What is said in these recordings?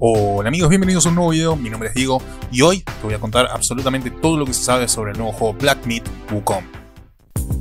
Hola amigos, bienvenidos a un nuevo video, mi nombre es Diego y hoy te voy a contar absolutamente todo lo que se sabe sobre el nuevo juego Black Myth Wukong.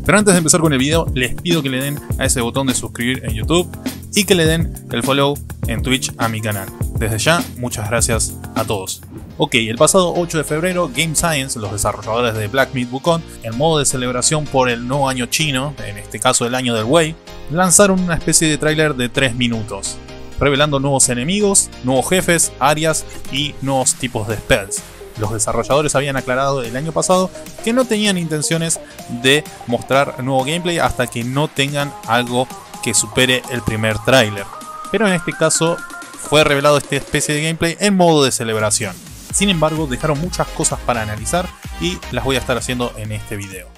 Pero antes de empezar con el video, les pido que le den a ese botón de suscribir en YouTube y que le den el follow en Twitch a mi canal. Desde ya, muchas gracias a todos. Ok, el pasado 8 de febrero, Game Science, los desarrolladores de Black Myth Wukong, en modo de celebración por el nuevo año chino, en este caso el año del Wei, lanzaron una especie de tráiler de 3 minutos revelando nuevos enemigos, nuevos jefes, áreas y nuevos tipos de spells. Los desarrolladores habían aclarado el año pasado que no tenían intenciones de mostrar nuevo gameplay hasta que no tengan algo que supere el primer tráiler. Pero en este caso fue revelado esta especie de gameplay en modo de celebración. Sin embargo, dejaron muchas cosas para analizar y las voy a estar haciendo en este video.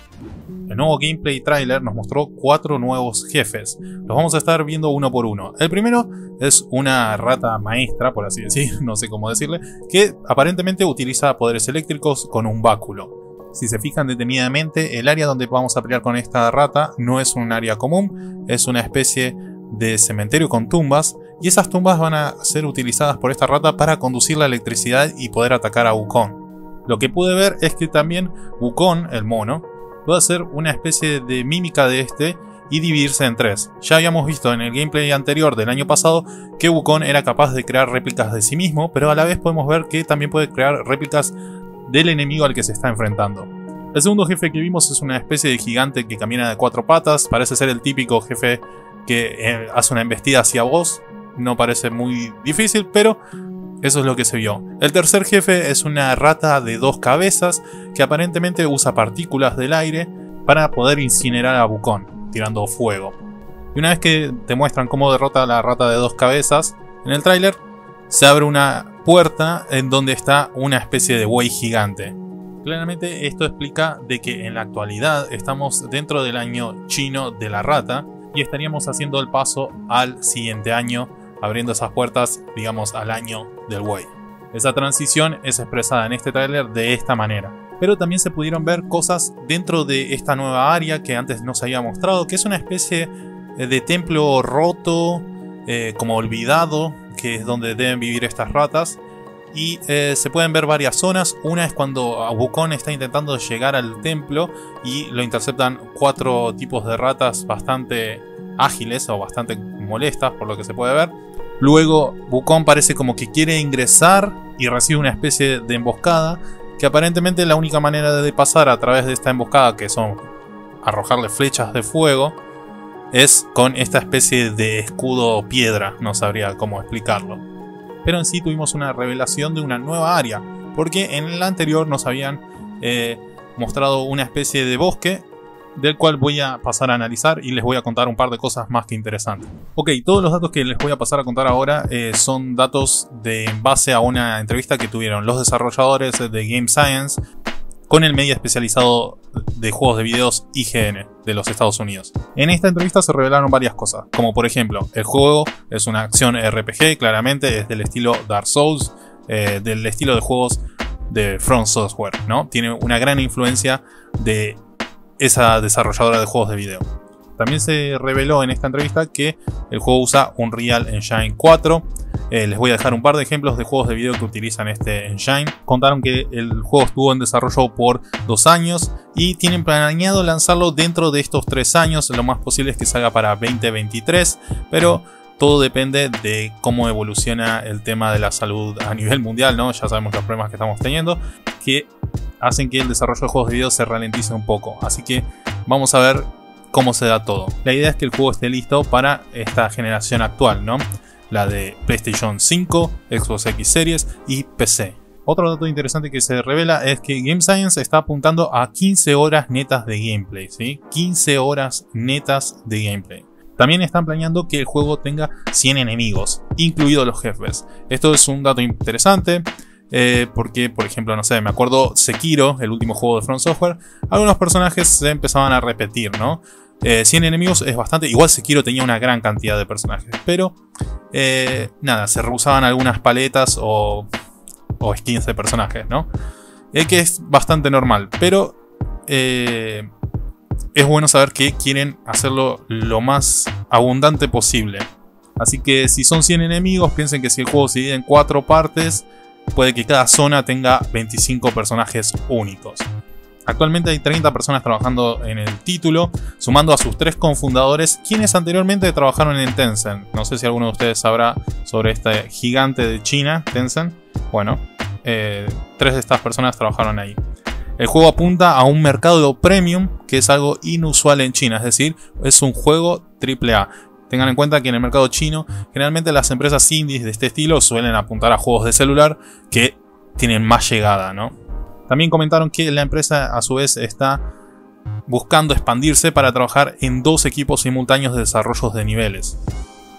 Nuevo gameplay trailer nos mostró cuatro nuevos jefes. Los vamos a estar viendo uno por uno. El primero es una rata maestra, por así decir, no sé cómo decirle, que aparentemente utiliza poderes eléctricos con un báculo. Si se fijan detenidamente, el área donde vamos a pelear con esta rata no es un área común, es una especie de cementerio con tumbas, y esas tumbas van a ser utilizadas por esta rata para conducir la electricidad y poder atacar a Wukong. Lo que pude ver es que también Wukong, el mono, puede hacer una especie de mímica de este y dividirse en tres. Ya habíamos visto en el gameplay anterior del año pasado que Wukong era capaz de crear réplicas de sí mismo, pero a la vez podemos ver que también puede crear réplicas del enemigo al que se está enfrentando. El segundo jefe que vimos es una especie de gigante que camina de cuatro patas, parece ser el típico jefe que eh, hace una embestida hacia vos, no parece muy difícil, pero eso es lo que se vio. El tercer jefe es una rata de dos cabezas que aparentemente usa partículas del aire para poder incinerar a Wukong, tirando fuego. Y una vez que te muestran cómo derrota a la rata de dos cabezas, en el tráiler se abre una puerta en donde está una especie de buey gigante. Claramente esto explica de que en la actualidad estamos dentro del año chino de la rata y estaríamos haciendo el paso al siguiente año abriendo esas puertas, digamos, al año del Way. Esa transición es expresada en este tráiler de esta manera. Pero también se pudieron ver cosas dentro de esta nueva área que antes no se había mostrado, que es una especie eh, de templo roto, eh, como olvidado, que es donde deben vivir estas ratas. Y eh, se pueden ver varias zonas. Una es cuando Wukong está intentando llegar al templo y lo interceptan cuatro tipos de ratas bastante ágiles o bastante molestas por lo que se puede ver. Luego Wukong parece como que quiere ingresar y recibe una especie de emboscada que aparentemente la única manera de pasar a través de esta emboscada que son arrojarle flechas de fuego es con esta especie de escudo piedra, no sabría cómo explicarlo. Pero en sí tuvimos una revelación de una nueva área, porque en la anterior nos habían eh, mostrado una especie de bosque del cual voy a pasar a analizar y les voy a contar un par de cosas más que interesantes. Ok, todos los datos que les voy a pasar a contar ahora eh, son datos de en base a una entrevista que tuvieron los desarrolladores de Game Science con el medio especializado de juegos de videos IGN de los Estados Unidos. En esta entrevista se revelaron varias cosas, como por ejemplo, el juego es una acción RPG, claramente es del estilo Dark Souls, eh, del estilo de juegos de Front Software, ¿no? Tiene una gran influencia de esa desarrolladora de juegos de video. También se reveló en esta entrevista que el juego usa Unreal Engine 4. Eh, les voy a dejar un par de ejemplos de juegos de video que utilizan este engine. Contaron que el juego estuvo en desarrollo por dos años y tienen planeado lanzarlo dentro de estos tres años. Lo más posible es que salga para 2023, pero todo depende de cómo evoluciona el tema de la salud a nivel mundial, ¿no? Ya sabemos los problemas que estamos teniendo, que hacen que el desarrollo de juegos de video se ralentice un poco. Así que vamos a ver cómo se da todo. La idea es que el juego esté listo para esta generación actual, ¿no? La de PlayStation 5, Xbox X Series y PC. Otro dato interesante que se revela es que Game Science está apuntando a 15 horas netas de gameplay, ¿sí? 15 horas netas de gameplay. También están planeando que el juego tenga 100 enemigos, incluidos los jefes. Esto es un dato interesante. Eh, porque, por ejemplo, no sé, me acuerdo Sekiro, el último juego de Front Software, algunos personajes se empezaban a repetir, ¿no? 100 eh, enemigos es bastante. Igual Sekiro tenía una gran cantidad de personajes. Pero, eh, nada, se rehusaban algunas paletas o, o skins de personajes, ¿no? que es bastante normal. Pero es bueno saber que quieren hacerlo lo más abundante posible. Así que si son 100 enemigos, piensen que si el juego se divide en 4 partes, puede que cada zona tenga 25 personajes únicos. Actualmente hay 30 personas trabajando en el título, sumando a sus tres cofundadores, quienes anteriormente trabajaron en Tencent. No sé si alguno de ustedes sabrá sobre este gigante de China, Tencent. Bueno, eh, tres de estas personas trabajaron ahí. El juego apunta a un mercado premium, que es algo inusual en China, es decir, es un juego AAA. Tengan en cuenta que en el mercado chino, generalmente las empresas indies de este estilo suelen apuntar a juegos de celular que tienen más llegada, ¿no? También comentaron que la empresa a su vez está buscando expandirse para trabajar en dos equipos simultáneos de desarrollos de niveles.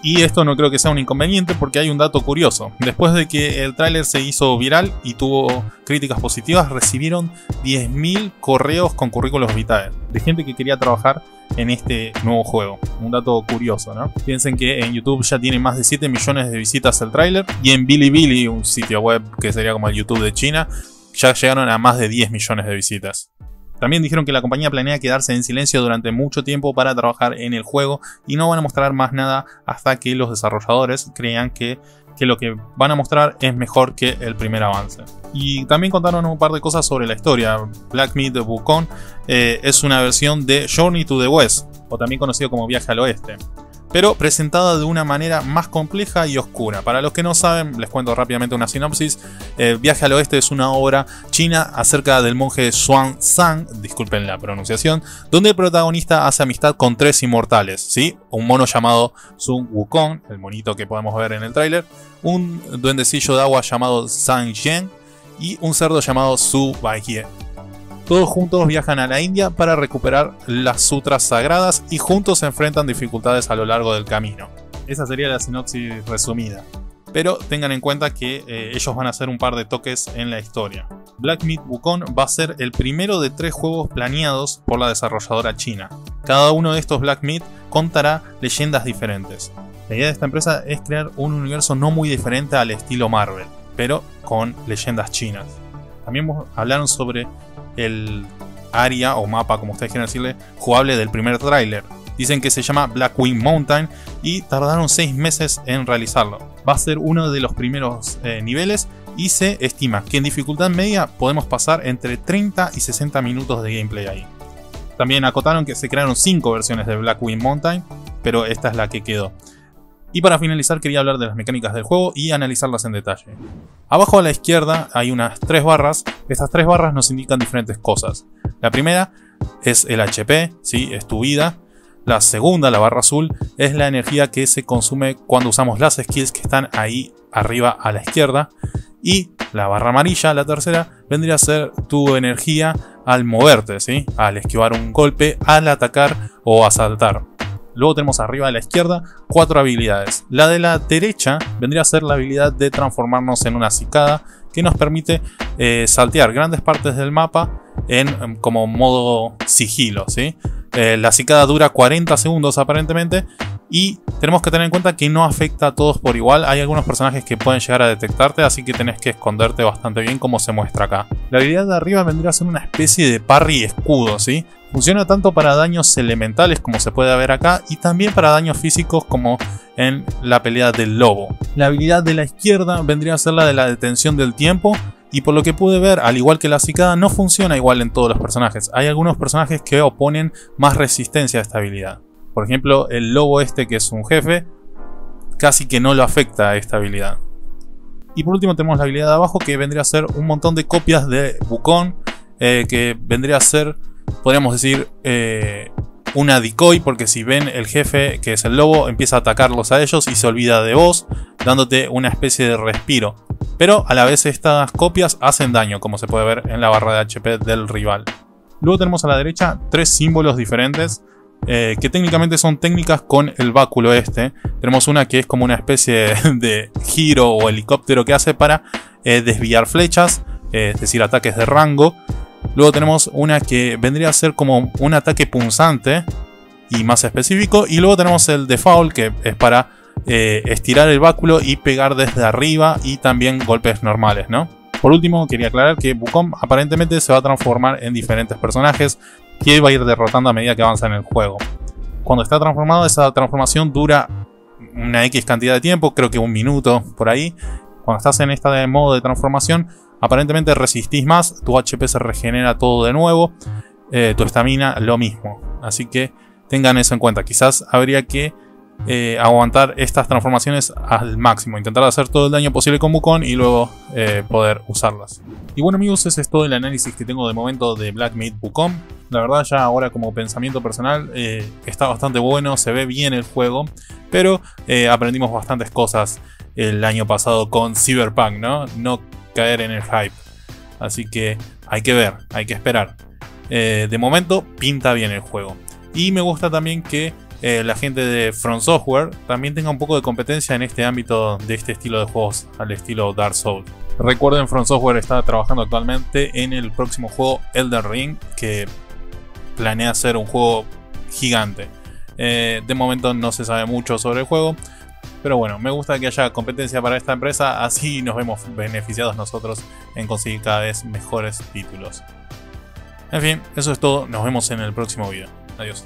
Y esto no creo que sea un inconveniente porque hay un dato curioso. Después de que el tráiler se hizo viral y tuvo críticas positivas, recibieron 10.000 correos con currículos vitae de gente que quería trabajar en este nuevo juego. Un dato curioso, ¿no? Piensen que en YouTube ya tiene más de 7 millones de visitas el tráiler y en Bilibili, un sitio web que sería como el YouTube de China, ya llegaron a más de 10 millones de visitas. También dijeron que la compañía planea quedarse en silencio durante mucho tiempo para trabajar en el juego y no van a mostrar más nada hasta que los desarrolladores crean que, lo que van a mostrar es mejor que el primer avance. Y también contaron un par de cosas sobre la historia. Black Meat Wukong eh, es una versión de Journey to the West, o también conocido como Viaje al Oeste pero presentada de una manera más compleja y oscura. Para los que no saben, les cuento rápidamente una sinopsis. El Viaje al Oeste es una obra china acerca del monje Xuan Zhang, disculpen la pronunciación, donde el protagonista hace amistad con tres inmortales, ¿sí? Un mono llamado Sun Wukong, el monito que podemos ver en el tráiler, un duendecillo de agua llamado Zhang Yen y un cerdo llamado Su Baihie. Todos juntos viajan a la India para recuperar las sutras sagradas y juntos se enfrentan dificultades a lo largo del camino. Esa sería la sinopsis resumida. Pero tengan en cuenta que eh, ellos van a hacer un par de toques en la historia. Black Myth Wukong va a ser el primero de tres juegos planeados por la desarrolladora china. Cada uno de estos Black Myth contará leyendas diferentes. La idea de esta empresa es crear un universo no muy diferente al estilo Marvel, pero con leyendas chinas. También hablaron sobre el área o mapa, como ustedes quieren decirle, jugable del primer tráiler. Dicen que se llama Blackwing Mountain y tardaron 6 meses en realizarlo. Va a ser uno de los primeros eh, niveles y se estima que en dificultad media podemos pasar entre 30 y 60 minutos de gameplay ahí. También acotaron que se crearon 5 versiones de Blackwing Mountain, pero esta es la que quedó. Y para finalizar quería hablar de las mecánicas del juego y analizarlas en detalle. Abajo a la izquierda hay unas tres barras, estas tres barras nos indican diferentes cosas. La primera es el HP, ¿sí? es tu vida. La segunda, la barra azul, es la energía que se consume cuando usamos las skills que están ahí arriba a la izquierda. Y la barra amarilla, la tercera, vendría a ser tu energía al moverte, ¿sí? al esquivar un golpe, al atacar o asaltar. Luego tenemos arriba a la izquierda cuatro habilidades. La de la derecha vendría a ser la habilidad de transformarnos en una cicada que nos permite eh, saltear grandes partes del mapa en, como modo sigilo. ¿sí? Eh, la cicada dura 40 segundos aparentemente y tenemos que tener en cuenta que no afecta a todos por igual. Hay algunos personajes que pueden llegar a detectarte, así que tenés que esconderte bastante bien como se muestra acá. La habilidad de arriba vendría a ser una especie de parry escudo, ¿sí? Funciona tanto para daños elementales como se puede ver acá y también para daños físicos como en la pelea del lobo. La habilidad de la izquierda vendría a ser la de la detención del tiempo y por lo que pude ver, al igual que la cicada, no funciona igual en todos los personajes. Hay algunos personajes que oponen más resistencia a esta habilidad. Por ejemplo, el lobo este que es un jefe, casi que no lo afecta a esta habilidad. Y por último tenemos la habilidad de abajo que vendría a ser un montón de copias de Bukon, eh, que vendría a ser podríamos decir, eh, una decoy, porque si ven el jefe, que es el lobo, empieza a atacarlos a ellos y se olvida de vos, dándote una especie de respiro. Pero a la vez estas copias hacen daño, como se puede ver en la barra de HP del rival. Luego tenemos a la derecha tres símbolos diferentes, eh, que técnicamente son técnicas con el báculo este. Tenemos una que es como una especie de giro o helicóptero que hace para eh, desviar flechas, es decir, ataques de rango. Luego tenemos una que vendría a ser como un ataque punzante y más específico. Y luego tenemos el default que es para eh, estirar el báculo y pegar desde arriba y también golpes normales, ¿no? Por último, quería aclarar que Wukong aparentemente se va a transformar en diferentes personajes que va a ir derrotando a medida que avanza en el juego. Cuando está transformado, esa transformación dura una X cantidad de tiempo, creo que un minuto por ahí. Cuando estás en este modo de transformación, aparentemente resistís más, tu HP se regenera todo de nuevo, eh, tu estamina lo mismo. Así que tengan eso en cuenta. Quizás habría que eh, aguantar estas transformaciones al máximo, intentar hacer todo el daño posible con Wukong y luego eh, poder usarlas. Y bueno amigos, ese es todo el análisis que tengo de momento de Black Myth Wukong. La verdad ya ahora como pensamiento personal eh, está bastante bueno, se ve bien el juego, pero aprendimos bastantes cosas el año pasado con Cyberpunk, ¿no? No caer en el hype. Así que hay que ver, hay que esperar. de momento pinta bien el juego. Y me gusta también que eh, la gente de From Software también tenga un poco de competencia en este ámbito de este estilo de juegos al estilo Dark Souls. Recuerden, From Software está trabajando actualmente en el próximo juego Elden Ring, que planea ser un juego gigante. Eh, de momento no se sabe mucho sobre el juego, pero bueno, me gusta que haya competencia para esta empresa, así nos vemos beneficiados nosotros en conseguir cada vez mejores títulos. En fin, eso es todo, nos vemos en el próximo video. Adiós.